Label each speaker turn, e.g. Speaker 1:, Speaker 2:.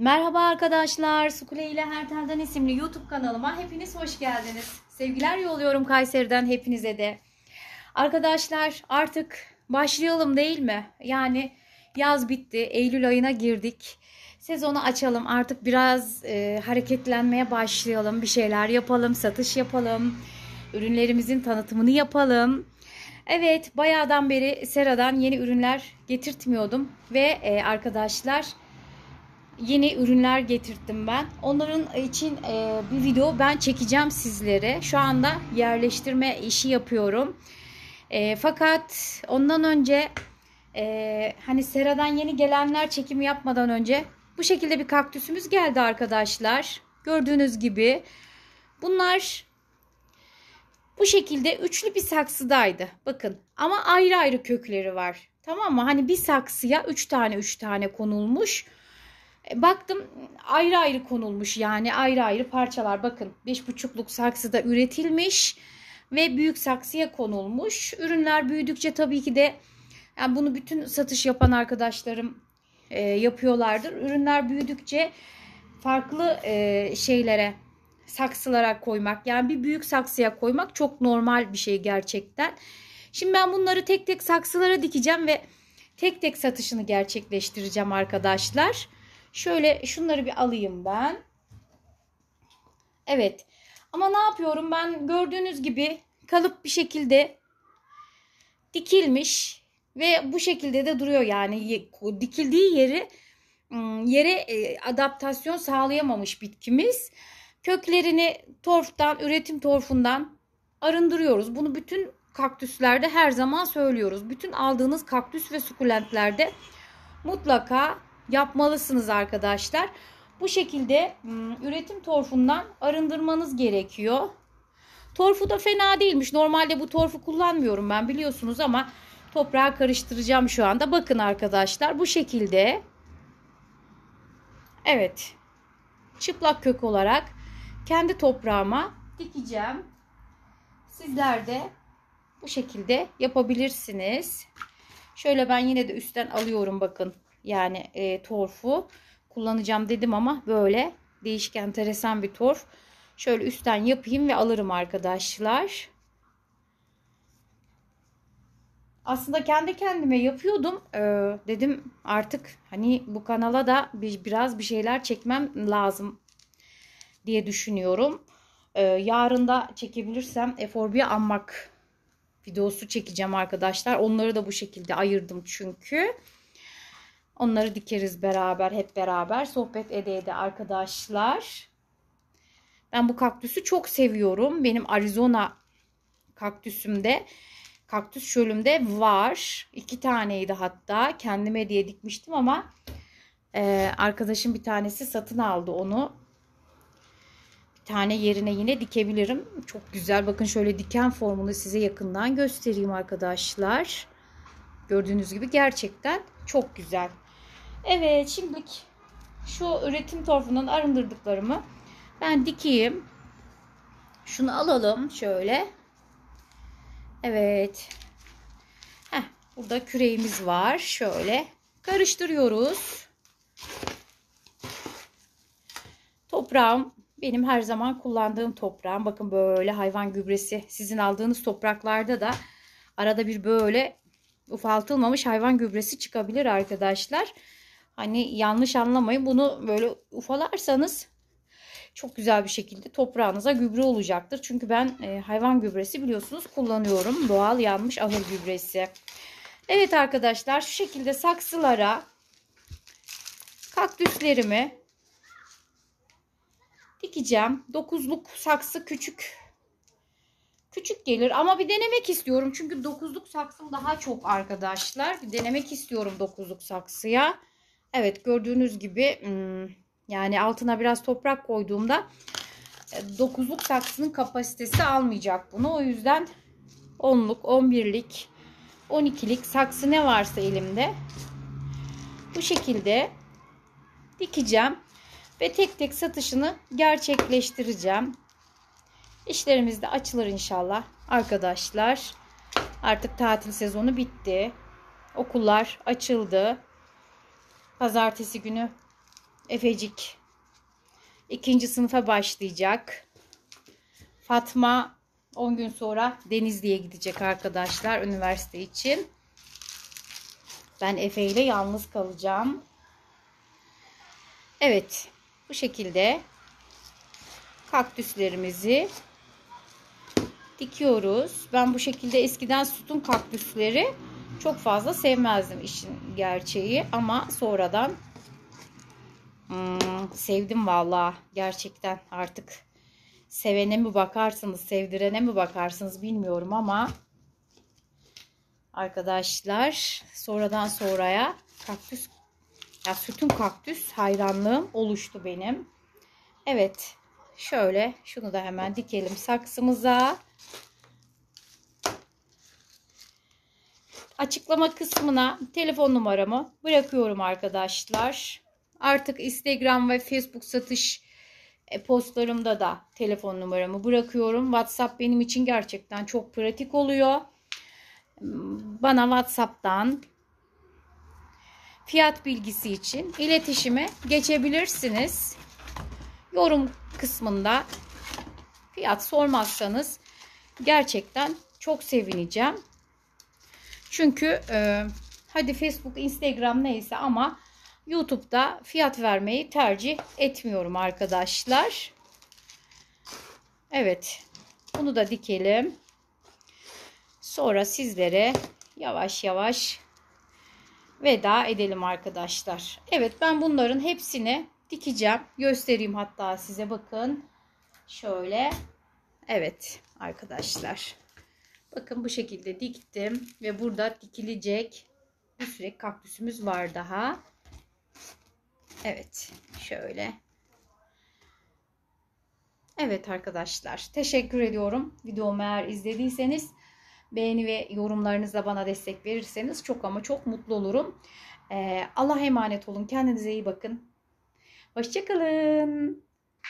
Speaker 1: Merhaba arkadaşlar. Sukule ile Her Telden isimli YouTube kanalıma hepiniz hoş geldiniz. Sevgiler yolluyorum Kayseri'den hepinize de. Arkadaşlar artık başlayalım değil mi? Yani yaz bitti. Eylül ayına girdik. Sezonu açalım. Artık biraz e, hareketlenmeye başlayalım. Bir şeyler yapalım, satış yapalım. Ürünlerimizin tanıtımını yapalım. Evet, bayağıdan beri Sera'dan yeni ürünler getirtmiyordum ve e, arkadaşlar yeni ürünler getirttim ben. Onların için e, bir video ben çekeceğim sizlere. Şu anda yerleştirme işi yapıyorum. E, fakat ondan önce e, hani Sera'dan yeni gelenler çekimi yapmadan önce bu şekilde bir kaktüsümüz geldi arkadaşlar. Gördüğünüz gibi bunlar bu şekilde üçlü bir saksıdaydı. Bakın ama ayrı ayrı kökleri var. Tamam mı? Hani bir saksıya üç tane üç tane konulmuş. E, baktım ayrı ayrı konulmuş yani ayrı ayrı parçalar. Bakın 5,5'luk saksıda üretilmiş ve büyük saksıya konulmuş. Ürünler büyüdükçe tabii ki de yani bunu bütün satış yapan arkadaşlarım e, yapıyorlardır. Ürünler büyüdükçe farklı e, şeylere saksılara koymak yani bir büyük saksıya koymak çok normal bir şey gerçekten. Şimdi ben bunları tek tek saksılara dikeceğim ve tek tek satışını gerçekleştireceğim arkadaşlar. Şöyle şunları bir alayım ben. Evet. Ama ne yapıyorum ben gördüğünüz gibi kalıp bir şekilde dikilmiş ve bu şekilde de duruyor yani dikildiği yeri yere adaptasyon sağlayamamış bitkimiz. Köklerini torftan, üretim torfundan arındırıyoruz. Bunu bütün kaktüslerde her zaman söylüyoruz. Bütün aldığınız kaktüs ve sukulentlerde mutlaka yapmalısınız arkadaşlar. Bu şekilde üretim torfundan arındırmanız gerekiyor. Torfu da fena değilmiş. Normalde bu torfu kullanmıyorum ben biliyorsunuz ama toprağa karıştıracağım şu anda. Bakın arkadaşlar bu şekilde. Evet. Çıplak kök olarak kendi toprağıma dikeceğim. Sizler de bu şekilde yapabilirsiniz. Şöyle ben yine de üstten alıyorum bakın. Yani e, torfu kullanacağım dedim ama böyle değişik enteresan bir torf. Şöyle üstten yapayım ve alırım arkadaşlar. Aslında kendi kendime yapıyordum. Ee, dedim artık hani bu kanala da bir, biraz bir şeyler çekmem lazım diye düşünüyorum. Ee, yarın da çekebilirsem eforbiye anmak videosu çekeceğim arkadaşlar. Onları da bu şekilde ayırdım çünkü. Onları dikeriz beraber hep beraber sohbet ede ede arkadaşlar. Ben bu kaktüsü çok seviyorum. Benim Arizona kaktüsümde kaktüs şölümde var. İki taneydi hatta. Kendime diye dikmiştim ama e, arkadaşım bir tanesi satın aldı onu. Bir tane yerine yine dikebilirim. Çok güzel. Bakın şöyle diken formunu size yakından göstereyim arkadaşlar. Gördüğünüz gibi gerçekten çok güzel. Evet şimdilik şu üretim torfundan arındırdıklarımı ben dikeyim. Şunu alalım şöyle. Evet. Heh, burada küreğimiz var. Şöyle karıştırıyoruz. Toprağım benim her zaman kullandığım toprağım. Bakın böyle hayvan gübresi. Sizin aldığınız topraklarda da arada bir böyle ufaltılmamış hayvan gübresi çıkabilir arkadaşlar. Hani yanlış anlamayın. Bunu böyle ufalarsanız çok güzel bir şekilde toprağınıza gübre olacaktır. Çünkü ben e, hayvan gübresi biliyorsunuz kullanıyorum. Doğal yanmış ahır gübresi. Evet arkadaşlar şu şekilde saksılara kaktüslerimi dikeceğim. Dokuzluk saksı küçük küçük gelir ama bir denemek istiyorum. Çünkü dokuzluk saksım daha çok arkadaşlar. Bir denemek istiyorum dokuzluk saksıya. Evet gördüğünüz gibi yani altına biraz toprak koyduğumda 9'luk e, saksının kapasitesi almayacak bunu. O yüzden 10'luk, 11'lik, 12'lik saksı ne varsa elimde bu şekilde dikeceğim ve tek tek satışını gerçekleştireceğim. İşlerimiz de açılır inşallah arkadaşlar. Artık tatil sezonu bitti. Okullar açıldı. Pazartesi günü Efecik ikinci sınıfa başlayacak. Fatma 10 gün sonra Denizli'ye gidecek arkadaşlar üniversite için. Ben Efe ile yalnız kalacağım. Evet bu şekilde kaktüslerimizi dikiyoruz. Ben bu şekilde eskiden sütun kaktüsleri çok fazla sevmezdim işin gerçeği ama sonradan hmm, sevdim valla gerçekten artık sevene mi bakarsınız sevdirene mi bakarsınız bilmiyorum ama arkadaşlar sonradan sonraya kaktüs ya sütun kaktüs hayranlığım oluştu benim. Evet şöyle şunu da hemen dikelim saksımıza. Açıklama kısmına telefon numaramı bırakıyorum arkadaşlar. Artık Instagram ve Facebook satış e, postlarımda da telefon numaramı bırakıyorum. WhatsApp benim için gerçekten çok pratik oluyor. Bana WhatsApp'tan fiyat bilgisi için iletişime geçebilirsiniz. Yorum kısmında fiyat sormazsanız gerçekten çok sevineceğim. Çünkü e, hadi Facebook, Instagram neyse ama YouTube'da fiyat vermeyi tercih etmiyorum arkadaşlar. Evet. Bunu da dikelim. Sonra sizlere yavaş yavaş veda edelim arkadaşlar. Evet ben bunların hepsini dikeceğim. Göstereyim hatta size bakın. Şöyle. Evet arkadaşlar. Bakın bu şekilde diktim ve burada dikilecek bir sürü kaktüsümüz var daha. Evet şöyle. Evet arkadaşlar teşekkür ediyorum. Videomu eğer izlediyseniz beğeni ve yorumlarınızla bana destek verirseniz çok ama çok mutlu olurum. Ee, Allah'a emanet olun. Kendinize iyi bakın. Hoşçakalın.